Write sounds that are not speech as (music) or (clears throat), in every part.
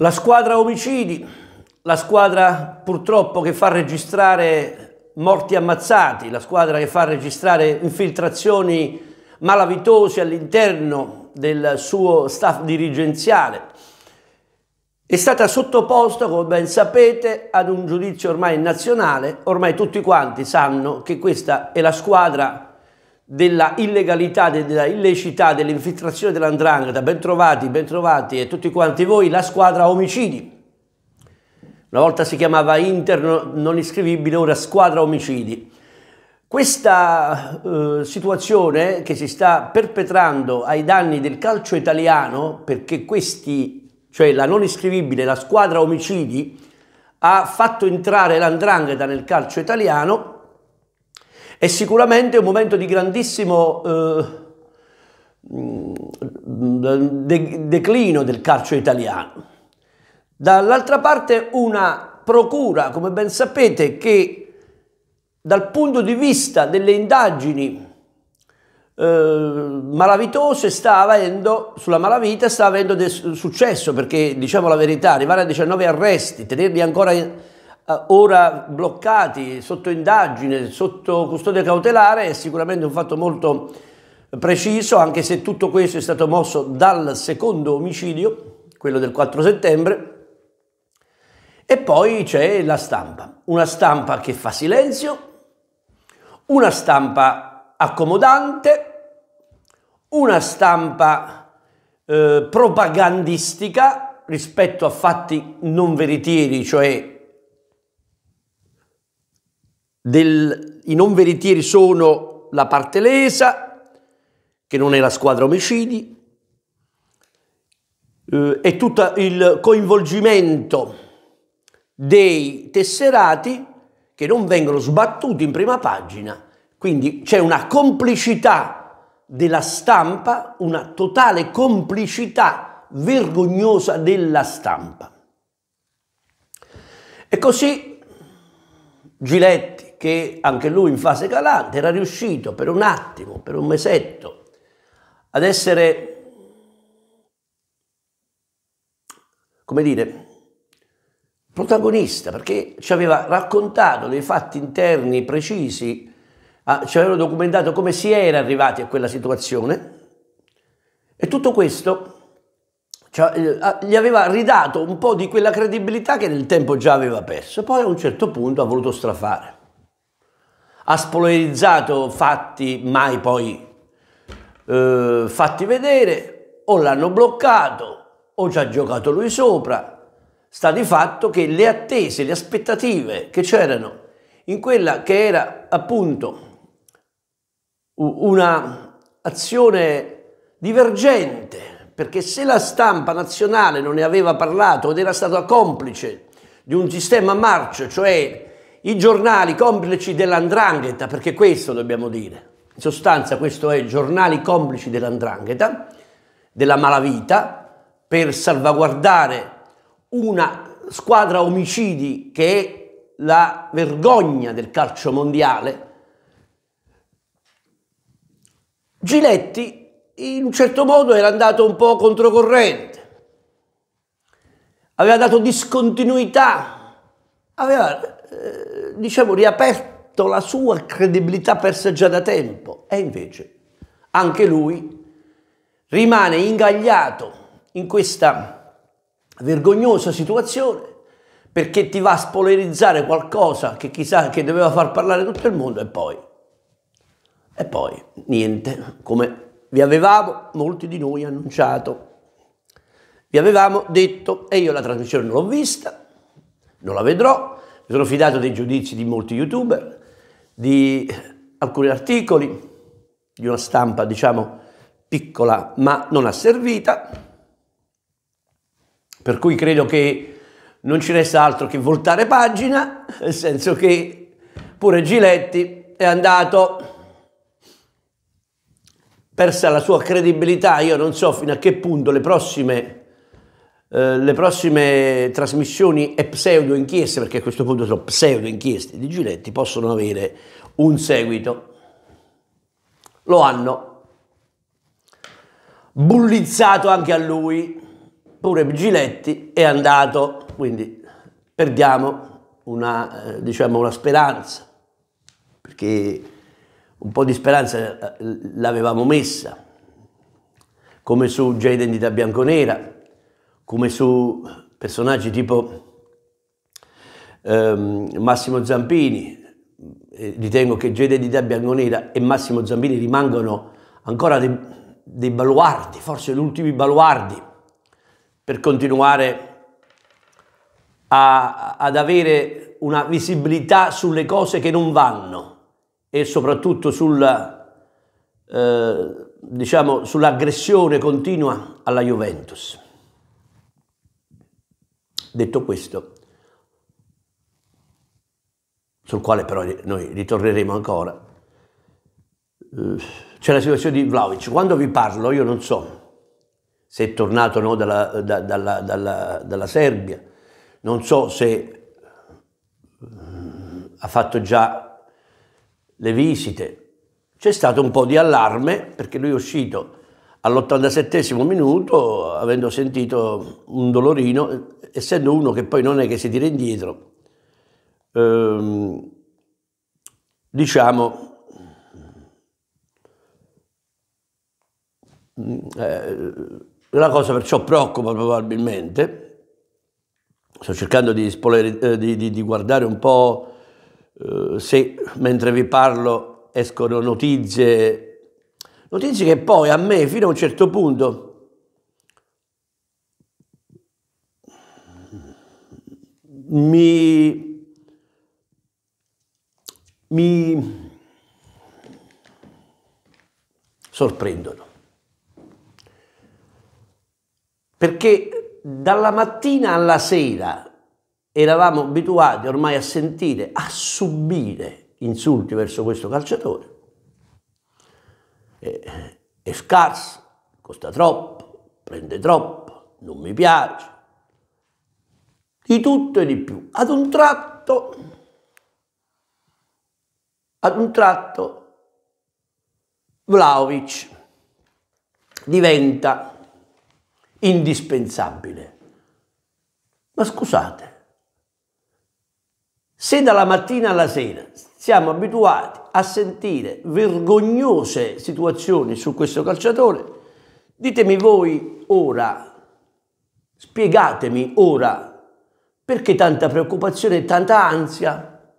La squadra omicidi, la squadra purtroppo che fa registrare morti ammazzati, la squadra che fa registrare infiltrazioni malavitose all'interno del suo staff dirigenziale, è stata sottoposta, come ben sapete, ad un giudizio ormai nazionale, ormai tutti quanti sanno che questa è la squadra della illegalità, della illecità, dell'infiltrazione dell'andrangheta, ben trovati, ben trovati e tutti quanti voi, la squadra omicidi. Una volta si chiamava Inter non iscrivibile, ora squadra omicidi. Questa eh, situazione che si sta perpetrando ai danni del calcio italiano, perché questi, cioè la non iscrivibile, la squadra omicidi, ha fatto entrare l'andrangheta nel calcio italiano, è sicuramente un momento di grandissimo eh, de declino del calcio italiano. Dall'altra parte una procura, come ben sapete, che dal punto di vista delle indagini eh, malavitose sta avendo, sulla malavita sta avendo successo, perché diciamo la verità, arrivare a 19 arresti, tenerli ancora... In, ora bloccati sotto indagine, sotto custodia cautelare è sicuramente un fatto molto preciso, anche se tutto questo è stato mosso dal secondo omicidio, quello del 4 settembre, e poi c'è la stampa, una stampa che fa silenzio, una stampa accomodante, una stampa eh, propagandistica rispetto a fatti non veritieri, cioè del, I non veritieri sono la parte lesa, che non è la squadra omicidi, eh, e tutto il coinvolgimento dei tesserati che non vengono sbattuti in prima pagina, quindi c'è una complicità della stampa, una totale complicità vergognosa della stampa. E così Giletti che anche lui in fase calante era riuscito per un attimo, per un mesetto, ad essere, come dire, protagonista, perché ci aveva raccontato dei fatti interni precisi, ah, ci avevano documentato come si era arrivati a quella situazione e tutto questo cioè, eh, gli aveva ridato un po' di quella credibilità che nel tempo già aveva perso. Poi a un certo punto ha voluto strafare ha spolarizzato fatti mai poi eh, fatti vedere, o l'hanno bloccato, o ci ha giocato lui sopra. Sta di fatto che le attese, le aspettative che c'erano in quella che era appunto una azione divergente, perché se la stampa nazionale non ne aveva parlato ed era stato complice di un sistema a marcia, cioè i giornali complici dell'andrangheta, perché questo dobbiamo dire, in sostanza questo è giornali complici dell'andrangheta, della malavita, per salvaguardare una squadra omicidi che è la vergogna del calcio mondiale, Giletti in un certo modo era andato un po' controcorrente, aveva dato discontinuità, aveva eh, diciamo, riaperto la sua credibilità persa già da tempo. E invece anche lui rimane ingagliato in questa vergognosa situazione perché ti va a spolerizzare qualcosa che chissà che doveva far parlare tutto il mondo e poi, e poi niente, come vi avevamo molti di noi annunciato, vi avevamo detto e io la trasmissione non l'ho vista, non la vedrò, mi sono fidato dei giudizi di molti youtuber, di alcuni articoli, di una stampa diciamo piccola ma non asservita, per cui credo che non ci resta altro che voltare pagina, (laughs) nel senso che pure Giletti è andato persa la sua credibilità, io non so fino a che punto le prossime eh, le prossime trasmissioni e pseudo inchieste, perché a questo punto sono pseudo inchieste di Giletti, possono avere un seguito. Lo hanno. Bullizzato anche a lui, pure Giletti è andato, quindi perdiamo una, eh, diciamo una speranza, perché un po' di speranza eh, l'avevamo messa, come su Già Identità Bianconera, come su personaggi tipo ehm, Massimo Zampini, eh, ritengo che Già Identità Bianconera e Massimo Zampini rimangano ancora dei, dei baluardi, forse gli ultimi baluardi, per continuare a, ad avere una visibilità sulle cose che non vanno e soprattutto sulla, eh, diciamo, sull'aggressione continua alla Juventus. Detto questo, sul quale però noi ritorneremo ancora, eh, c'è la situazione di Vlaovic. Quando vi parlo io non so se è tornato no, dalla, da, dalla, dalla, dalla Serbia, non so se eh, ha fatto già le visite. C'è stato un po' di allarme perché lui è uscito all'87 minuto avendo sentito un dolorino, essendo uno che poi non è che si tira indietro, ehm, diciamo, eh, la cosa perciò preoccupa probabilmente, sto cercando di, spoleri, eh, di, di, di guardare un po' eh, se mentre vi parlo escono notizie, notizie che poi a me fino a un certo punto mi, mi sorprendono. Perché dalla mattina alla sera eravamo abituati ormai a sentire, a subire insulti verso questo calciatore. È, è scarso, costa troppo, prende troppo, non mi piace. Di tutto e di più. Ad un tratto, ad un tratto, Vlaovic diventa indispensabile. Ma scusate, se dalla mattina alla sera siamo abituati a sentire vergognose situazioni su questo calciatore, ditemi voi ora, spiegatemi ora perché tanta preoccupazione e tanta ansia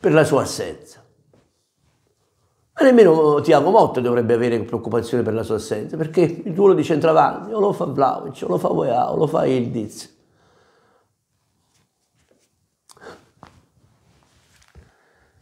per la sua assenza. Ma nemmeno Tiago Motta dovrebbe avere preoccupazione per la sua assenza, perché il ruolo di centravanti o lo fa Vlaovic, o lo fa Voea, o lo fa Ildiz.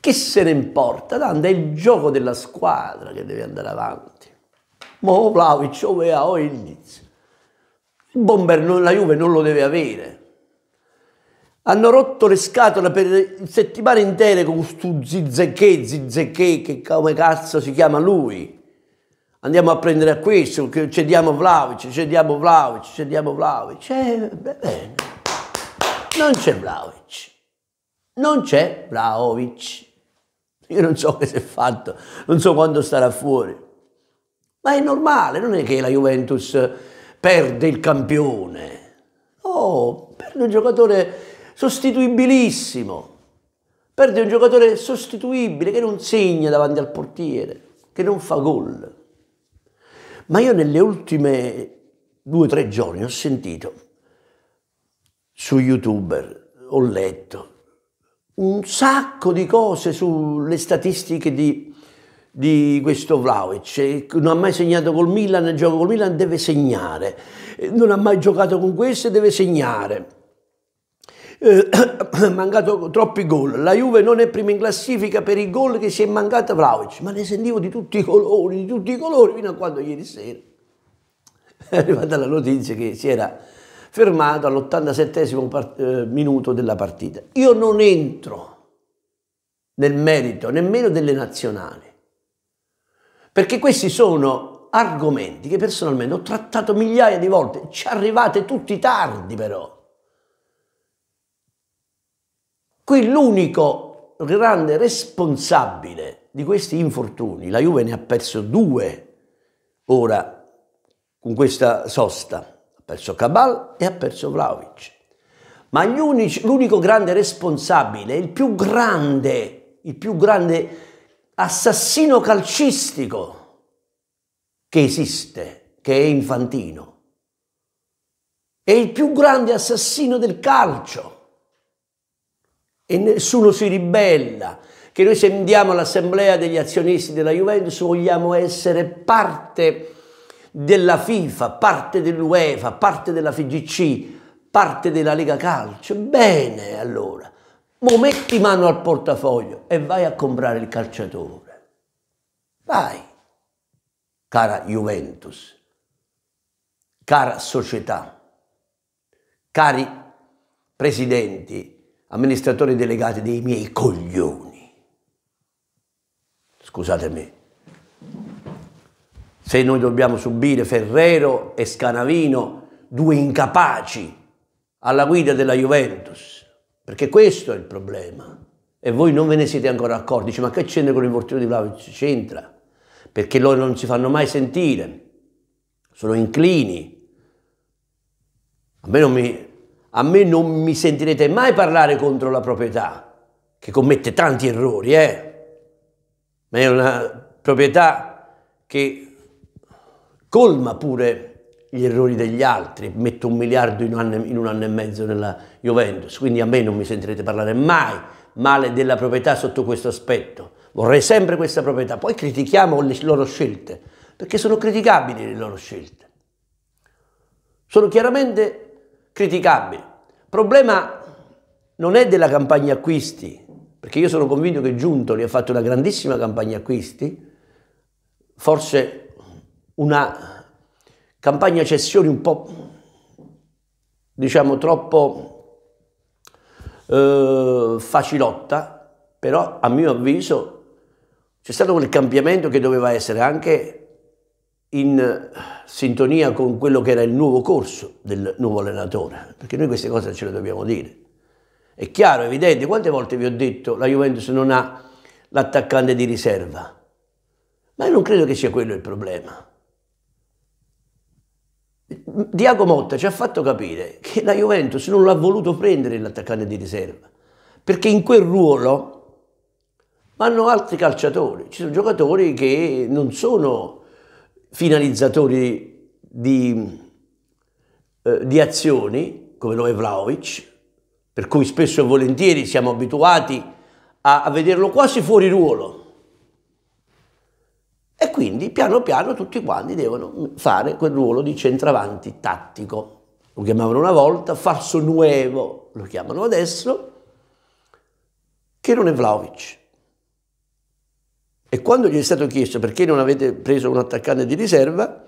Che se ne importa? Tanto è il gioco della squadra che deve andare avanti. Mo Vlaovic o Voea o Ildiz. Bomber la Juve non lo deve avere. Hanno rotto le scatole per settimane intere con questo zizzeché, zizzeché, che come cazzo si chiama lui. Andiamo a prendere a questo, cediamo Vlaovic, cediamo Vlaovic, cediamo Vlaovic. Eh, bene. Non c'è Vlaovic. Non c'è Vlaovic. Io non so che si è fatto, non so quando starà fuori. Ma è normale, non è che la Juventus perde il campione. Oh, perde un giocatore sostituibilissimo. Perde un giocatore sostituibile che non segna davanti al portiere, che non fa gol. Ma io nelle ultime due o tre giorni ho sentito su youtuber, ho letto un sacco di cose sulle statistiche di, di questo Vlaovic, non ha mai segnato col Milan, gioca col Milan, deve segnare, non ha mai giocato con questo, deve segnare. Eh, (clears throat) mancato troppi gol. La Juve non è prima in classifica per i gol che si è mancata Vlaovic, ma ne sentivo di tutti i colori, di tutti i colori, fino a quando ieri sera. (laughs) È arrivata la notizia che si era fermato all'87 eh, minuto della partita. Io non entro nel merito nemmeno delle nazionali, perché questi sono argomenti che personalmente ho trattato migliaia di volte, ci arrivate tutti tardi però. Qui l'unico grande responsabile di questi infortuni, la Juve ne ha perso due ora con questa sosta. Ha perso Cabal e ha perso Vlaovic. Ma l'unico grande responsabile, il più grande, il più grande assassino calcistico che esiste, che è Infantino, è il più grande assassino del calcio. E nessuno si ribella, che noi se andiamo all'assemblea degli azionisti della Juventus vogliamo essere parte della FIFA, parte dell'UEFA, parte della FIGC, parte della Lega Calcio. Bene, allora, mo metti mano al portafoglio e vai a comprare il calciatore. Vai, cara Juventus, cara società, cari presidenti, amministratori delegati dei miei coglioni. Scusatemi, se noi dobbiamo subire Ferrero e Scanavino, due incapaci alla guida della Juventus, perché questo è il problema. E voi non ve ne siete ancora accorti, dice, ma che c'entra con l'infortunio di Vlaovic? C'entra, perché loro non si fanno mai sentire, sono inclini. A me mi, a me non mi sentirete mai parlare contro la proprietà, che commette tanti errori, eh? ma è una proprietà che colma pure gli errori degli altri, mette un miliardo in un, anno, in un anno e mezzo nella Juventus, quindi a me non mi sentirete parlare mai male della proprietà sotto questo aspetto. Vorrei sempre questa proprietà, poi critichiamo le loro scelte, perché sono criticabili le loro scelte. Sono chiaramente criticabili. Il problema non è della campagna acquisti, perché io sono convinto che Giuntoli ha fatto una grandissima campagna acquisti, forse una campagna cessioni un po', diciamo, troppo eh, facilotta, però a mio avviso c'è stato quel cambiamento che doveva essere anche in sintonia con quello che era il nuovo corso del nuovo allenatore, perché noi queste cose ce le dobbiamo dire. È chiaro, evidente, quante volte vi ho detto la Juventus non ha l'attaccante di riserva, ma io non credo che sia quello il problema. Diago Motta ci ha fatto capire che la Juventus non l'ha voluto prendere l'attaccante di riserva, perché in quel ruolo vanno altri calciatori, ci sono giocatori che non sono finalizzatori di, eh, di azioni, come lo è Vlaovic, per cui spesso e volentieri siamo abituati a, a vederlo quasi fuori ruolo. E quindi piano piano tutti quanti devono fare quel ruolo di centravanti tattico. Lo chiamavano una volta, falso nuovo, lo chiamano adesso, che non è Vlaovic. E quando gli è stato chiesto perché non avete preso un attaccante di riserva,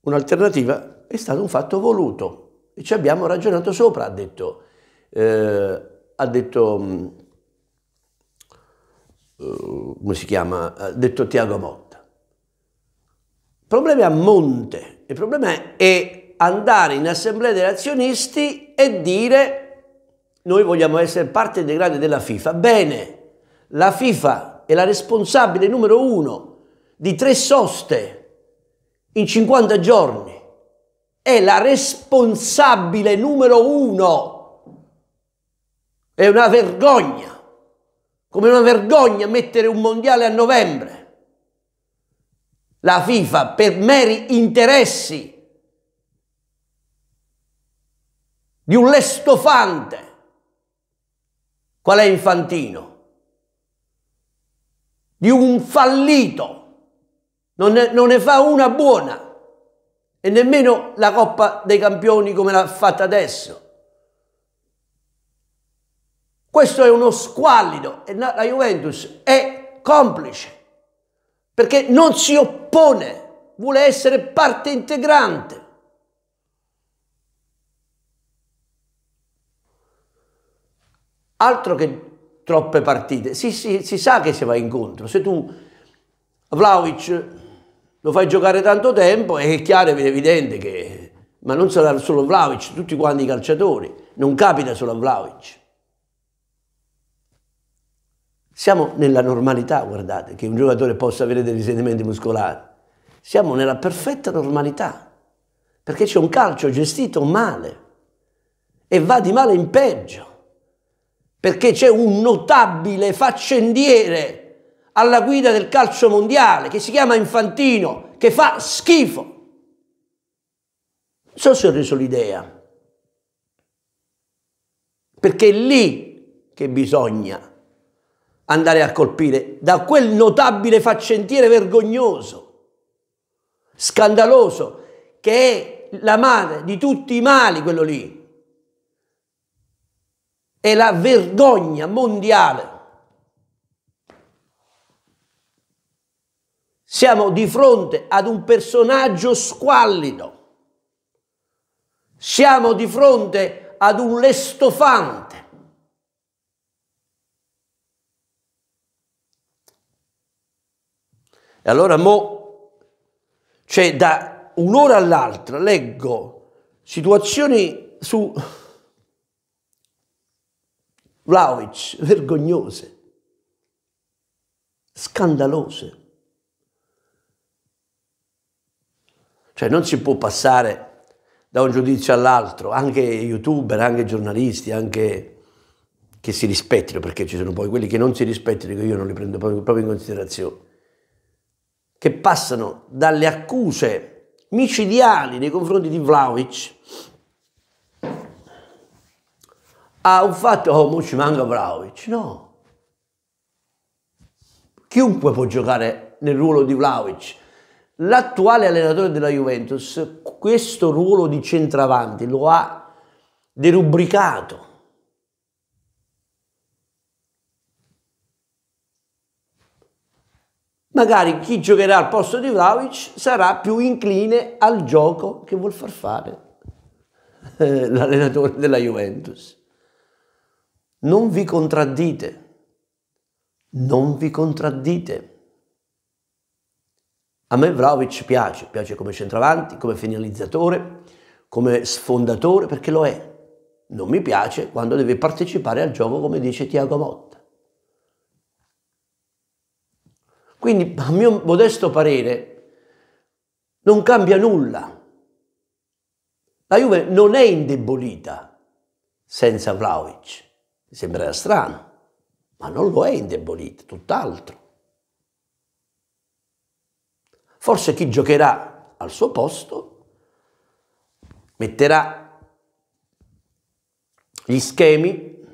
un'alternativa è stato un fatto voluto. E ci abbiamo ragionato sopra, ha detto, eh, ha detto mm, uh, come si chiama? Ha detto Tiago Motta. Il problema è a monte, il problema è andare in assemblea degli azionisti e dire noi vogliamo essere parte integrante della FIFA. Bene, la FIFA è la responsabile numero uno di tre soste in 50 giorni. È la responsabile numero uno. È una vergogna. Come una vergogna mettere un mondiale a novembre. La FIFA per meri interessi di un lestofante. Qual è Infantino? di un fallito, non ne, non ne fa una buona e nemmeno la Coppa dei Campioni come l'ha fatta adesso. Questo è uno squallido e la Juventus è complice perché non si oppone, vuole essere parte integrante. Altro che troppe partite. Si, si, si sa che si va incontro. Se tu Vlaovic lo fai giocare tanto tempo, è chiaro ed evidente che... Ma non sarà solo Vlaovic, tutti quanti i calciatori. Non capita solo a Vlaovic. Siamo nella normalità, guardate, che un giocatore possa avere dei risentimenti muscolari. siamo nella perfetta normalità, perché c'è un calcio gestito male e va di male in peggio, perché c'è un notabile faccendiere alla guida del calcio mondiale che si chiama Infantino, che fa schifo. Non so se ho reso l'idea, perché è lì che bisogna andare a colpire, da quel notabile faccentiere vergognoso, scandaloso, che è la madre di tutti i mali, quello lì. È la vergogna mondiale. Siamo di fronte ad un personaggio squallido. Siamo di fronte ad un lestofante. E allora mo, cioè da un'ora all'altra leggo situazioni su Vlaovic vergognose, scandalose. Cioè non si può passare da un giudizio all'altro, anche youtuber, anche giornalisti, anche che si rispettino, perché ci sono poi quelli che non si rispettano, che io non li prendo proprio in considerazione, che passano dalle accuse micidiali nei confronti di Vlaovic a un fatto, oh, mo ci manca Vlaovic. No. Chiunque può giocare nel ruolo di Vlaovic L'attuale allenatore della Juventus questo ruolo di centravanti lo ha derubricato. Magari chi giocherà al posto di Vlaovic sarà più incline al gioco che vuol far fare eh, l'allenatore della Juventus. Non vi contraddite, non vi contraddite. A me Vlaovic piace, piace come centravanti, come finalizzatore, come sfondatore, perché lo è. Non mi piace quando deve partecipare al gioco, come dice Tiago Motta. Quindi, a mio modesto parere, non cambia nulla. La Juve non è indebolita senza Vlaovic. Sembrerà strano, ma non lo è indebolita, tutt'altro. Forse chi giocherà al suo posto metterà gli schemi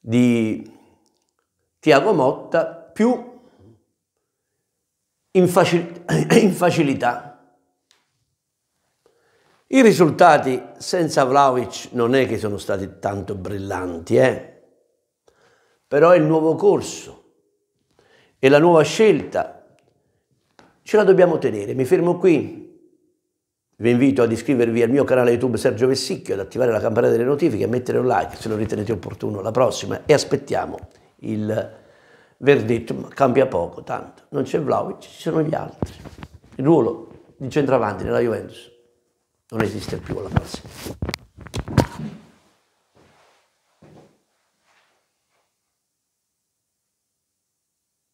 di Tiago Motta più in, facil (coughs) in facilità. I risultati senza Vlaovic non è che sono stati tanto brillanti, eh? però è il nuovo corso e la nuova scelta ce la dobbiamo tenere. Mi fermo qui. Vi invito ad iscrivervi al mio canale YouTube Sergio Vessicchio, ad attivare la campanella delle notifiche, a mettere un like se lo ritenete opportuno la prossima e aspettiamo il verdetto. Ma cambia poco, tanto. Non c'è Vlaovic, ci sono gli altri. Il ruolo di centravanti nella Juventus non esiste più alla prossima.